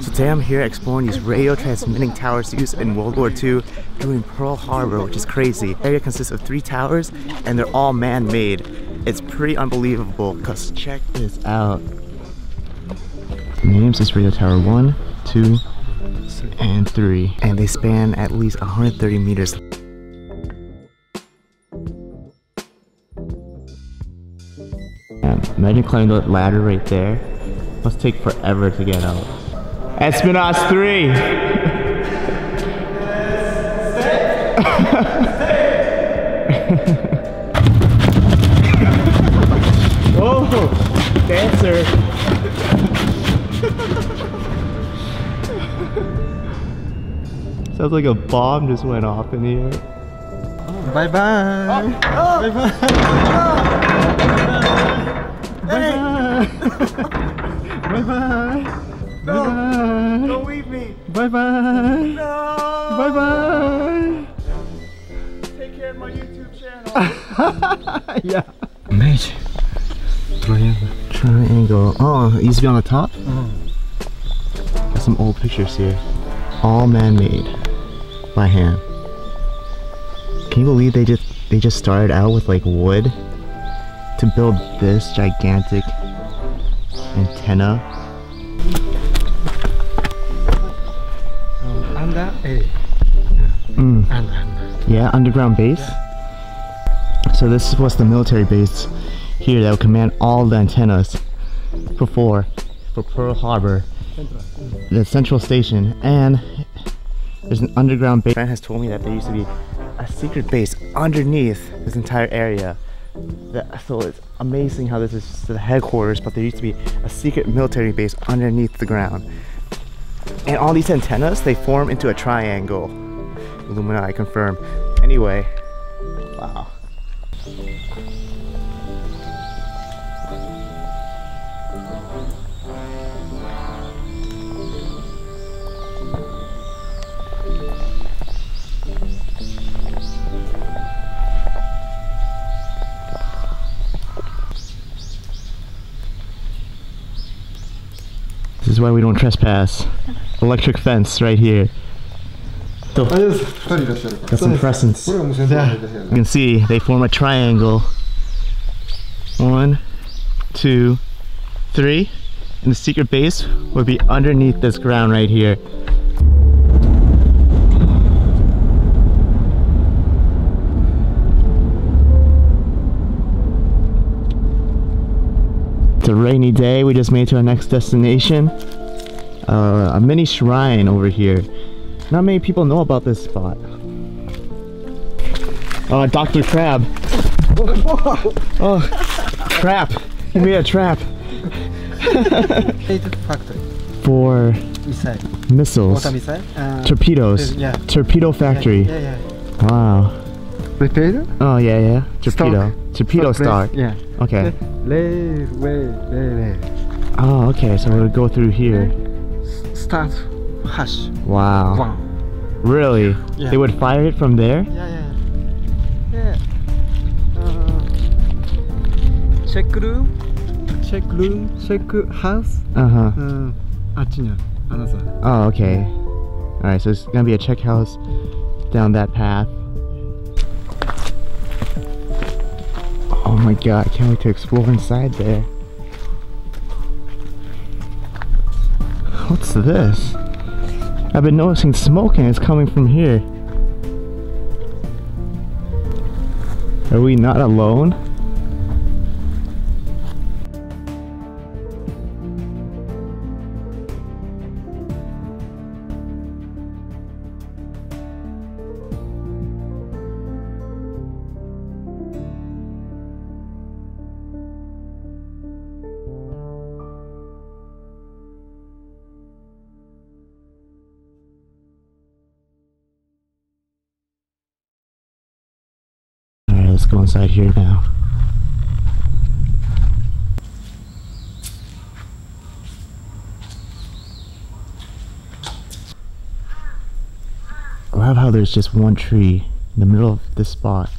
So today I'm here exploring these radio transmitting towers used in World War II during Pearl Harbor, which is crazy. The area consists of three towers and they're all man-made. It's pretty unbelievable because check this out. Names is Radio Tower 1, 2, and 3. And they span at least 130 meters. Imagine climbing the ladder right there. Must take forever to get out. Espinas 3! Whoa! Dancer! Sounds like a bomb just went off in the air. Bye bye. Bye bye. Bye bye. Bye Don't leave me! bye. Bye bye. No! Bye bye. Take care of my YouTube channel! yeah. Mage. Triangle. Triangle. Oh, it used to be on the top? Uh-huh. Got some old pictures here. All man-made. By hand. Can you believe they just they just started out with like wood to build this gigantic antenna? Under A. Mm. Under under. Yeah, underground base. So this was the military base here that would command all the antennas before for Pearl Harbor, the central station, and there's an underground base. Friend has told me that there used to be a secret base underneath this entire area. That, so it's amazing how this is the headquarters, but there used to be a secret military base underneath the ground. And all these antennas, they form into a triangle. Illuminati confirm. Anyway, wow. This is why we don't trespass. Electric fence right here. Got some crescents. Yeah. You can see they form a triangle. One, two, three. And the secret base would be underneath this ground right here. It's a rainy day. We just made it to our next destination. Uh, a mini shrine over here. Not many people know about this spot. Uh, Dr. Crab. Oh, crap. He made a trap Eight factory. for Missile. missiles. Water missile. Uh, Torpedoes. Yeah. Torpedo factory. Yeah, yeah. Wow. Repair? Oh, yeah, yeah. Torpedo. Torpedo so stock. Yeah. Okay. Oh, okay. So we'll go through here. Start Hush. Wow. wow. Really? Yeah. They would fire it from there? Yeah, yeah. Yeah. Uh, check room. Check room. Check house. Uh-huh. Uh, Achinya. Another. Oh, okay. Alright, so it's gonna be a check house down that path. My god, I can't wait to explore inside there. What's this? I've been noticing smoke and it's coming from here. Are we not alone? go inside here now. I love how there's just one tree in the middle of this spot.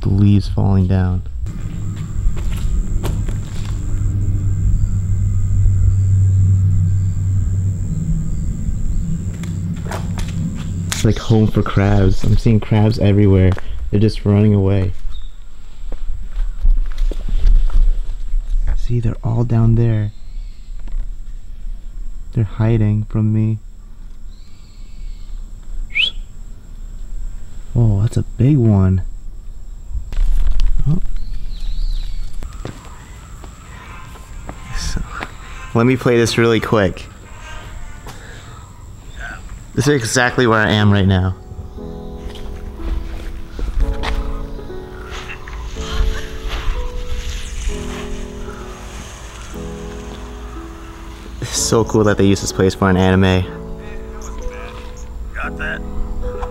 The leaves falling down. It's like home for crabs. I'm seeing crabs everywhere. They're just running away. See, they're all down there. They're hiding from me. Oh, that's a big one. Oh. So, let me play this really quick. This is exactly where I am right now. So cool that they use this place for an anime. Got that.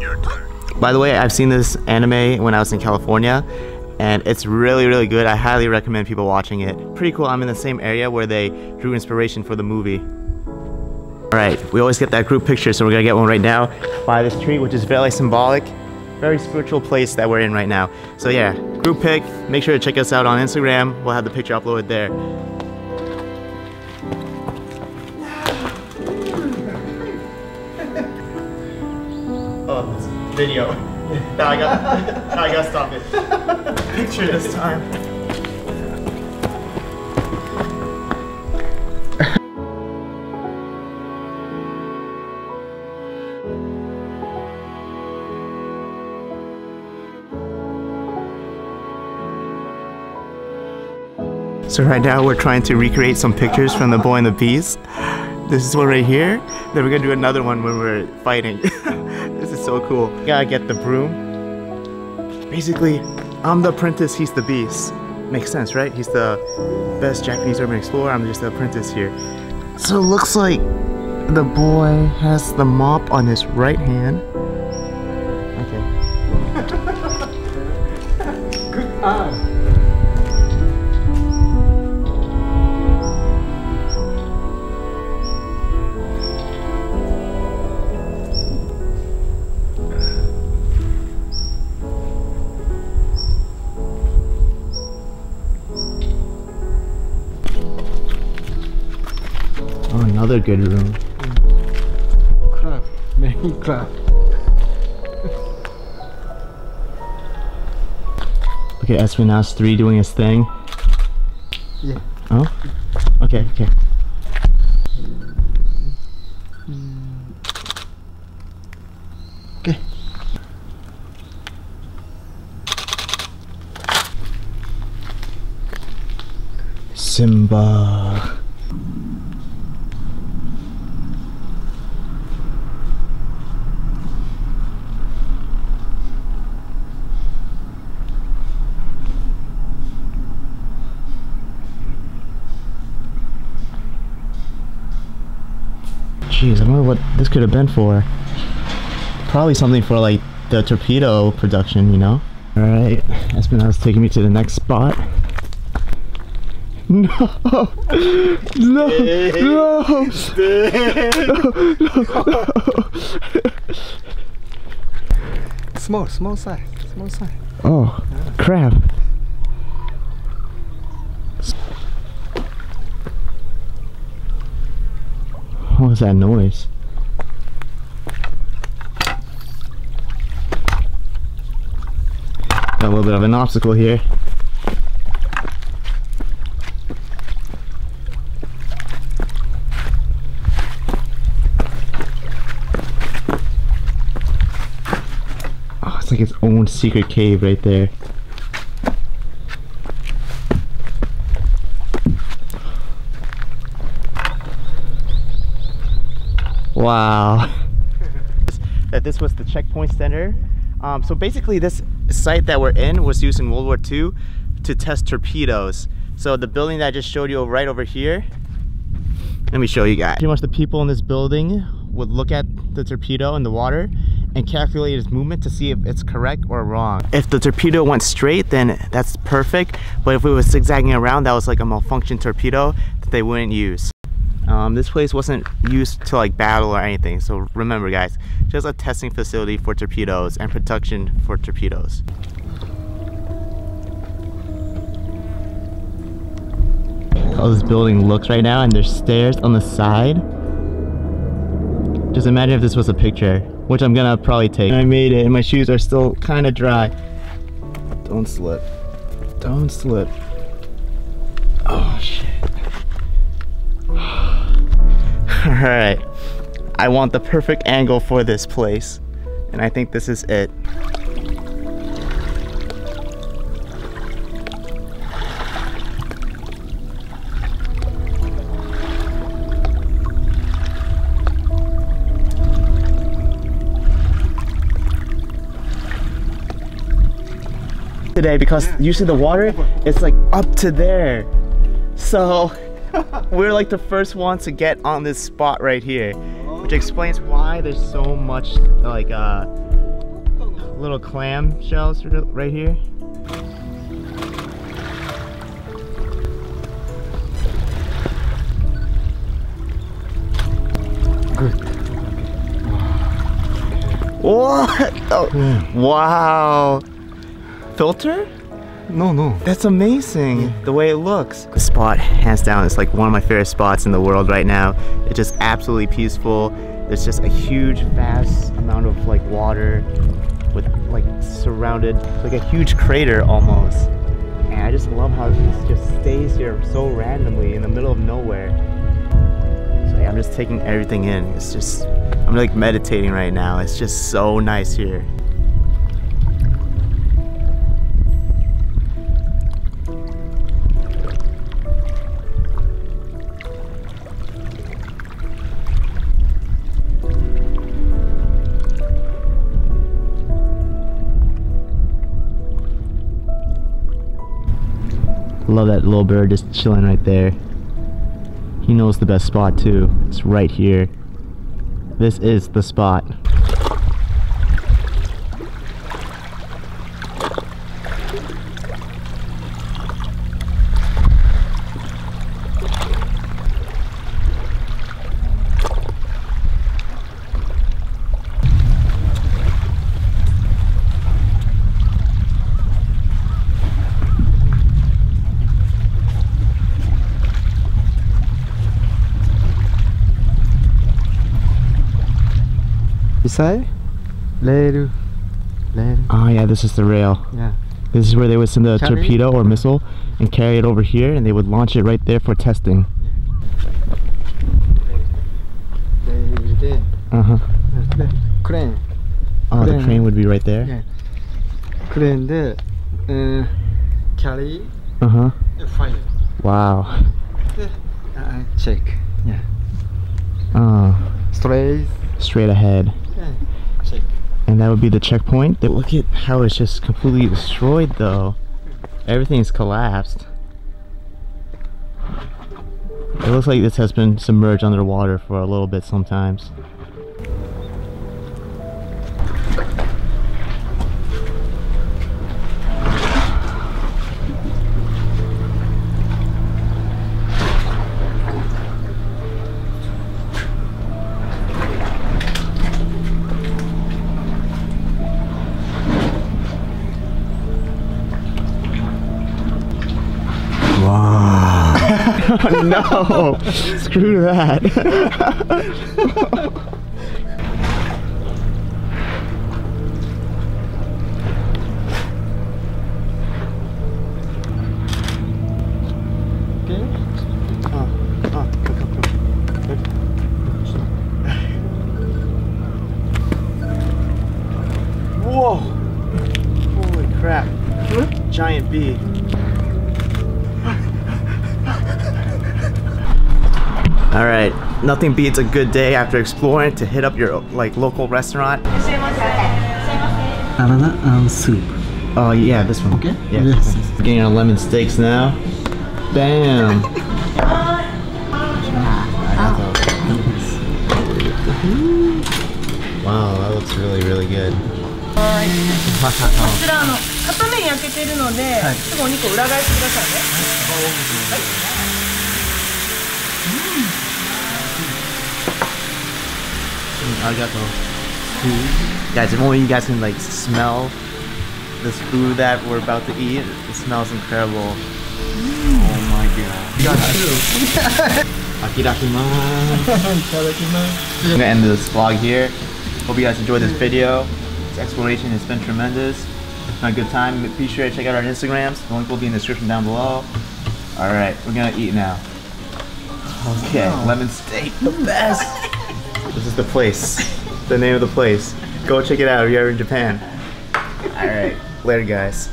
Your turn. By the way, I've seen this anime when I was in California, and it's really, really good. I highly recommend people watching it. Pretty cool. I'm in the same area where they drew inspiration for the movie. All right, we always get that group picture, so we're gonna get one right now by this tree, which is very symbolic, very spiritual place that we're in right now. So yeah, group pic. Make sure to check us out on Instagram. We'll have the picture uploaded there. Oh, video. now I got, now I gotta stop it. Picture this time. So right now we're trying to recreate some pictures from the Boy and the Beast. This is one right here. Then we're gonna do another one when we're fighting. so cool. Gotta get the broom. Basically, I'm the apprentice, he's the beast. Makes sense, right? He's the best Japanese urban explorer. I'm just the apprentice here. So it looks like the boy has the mop on his right hand. Okay. Good eye. Another good room. Crab. Many crab. Okay, Espinas 3 doing his thing. Yeah. Oh? Okay, okay. Okay. Simba. Jeez, I wonder what this could have been for. Probably something for like the torpedo production, you know? Alright, Espinas's taking me to the next spot. No! No! No! Small, small size. Small size. Oh, crap. What was that noise? Got a little bit of an obstacle here. Oh, it's like its own secret cave right there. Wow. that this was the checkpoint center. Um, so basically this site that we're in was used in World War II to test torpedoes. So the building that I just showed you right over here, let me show you guys. Pretty much the people in this building would look at the torpedo in the water and calculate its movement to see if it's correct or wrong. If the torpedo went straight, then that's perfect. But if it was zigzagging around, that was like a malfunction torpedo that they wouldn't use. Um, this place wasn't used to like battle or anything. So remember guys, just a testing facility for torpedoes and production for torpedoes. How this building looks right now and there's stairs on the side. Just imagine if this was a picture. which I'm gonna probably take. I made it, and my shoes are still kind of dry. Don't slip. Don't slip. Alright. I want the perfect angle for this place. And I think this is it. today because usually the water is like up to there. So we're like the first ones to get on this spot right here, which explains why there's so much like uh, little clam shells right here. Good. What? Oh, wow. Filter? No, no. That's amazing, the way it looks. The spot, hands down, is like one of my favorite spots in the world right now. It's just absolutely peaceful. There's just a huge, vast amount of like water with like surrounded, like a huge crater almost. And I just love how this just stays here so randomly in the middle of nowhere. So yeah, I'm just taking everything in. It's just, I'm like meditating right now. It's just so nice here. Love that little bird just chilling right there. He knows the best spot too. It's right here. This is the spot. say? Leru. Leru. Oh ah, yeah, this is the rail. Yeah. This is where they would send the torpedo or missile and carry it over here and they would launch it right there for testing. Uh-huh. Crane. Oh, crane. the crane would be right there? Yeah. Crane uh, carry uh-huh. fire. Wow. Uh, check. Yeah. Oh. Straight. Straight ahead. And that would be the checkpoint. Look at how it's just completely destroyed though. Everything's collapsed. It looks like this has been submerged underwater for a little bit sometimes. No! Screw that. Whoa! Holy crap. Giant bee. nothing beats a good day after exploring to hit up your like local restaurant. Banana and soup. Oh yeah, this one. Okay. Yeah. Yes. Getting our lemon steaks now. Bam. Wow, that looks really, really good. こちらあの片面焼けてるので、すぐお肉を裏返してくださいね。 Arigato. Guys, if only you guys can like smell this food that we're about to eat, it smells incredible. Oh my god. Akirakimasu. I'm gonna end this vlog here. Hope you guys enjoyed this video. This exploration has been tremendous. It's been a good time. Be sure to check out our Instagrams. The link will be in the description down below. Alright, we're gonna eat now. Okay, lemon steak, the best. This is the place. The name of the place. Go check it out if you're ever in Japan. Alright, later guys.